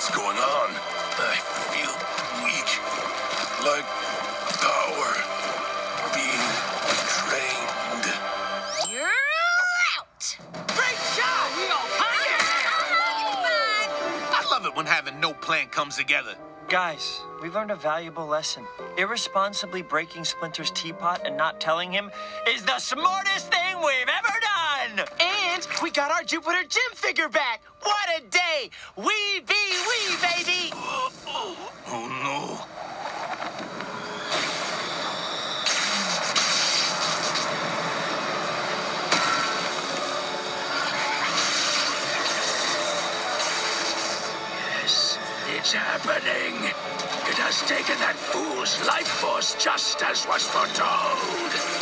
What's going on? I feel weak. Like power being drained. You're out! Great job, Leo! I love it when having no plan comes together. Guys, we learned a valuable lesson. Irresponsibly breaking Splinter's teapot and not telling him is the smartest thing we've ever done! And we got our Jupiter Jim figure back. What a day! We be it's happening. It has taken that fool's life force just as was foretold.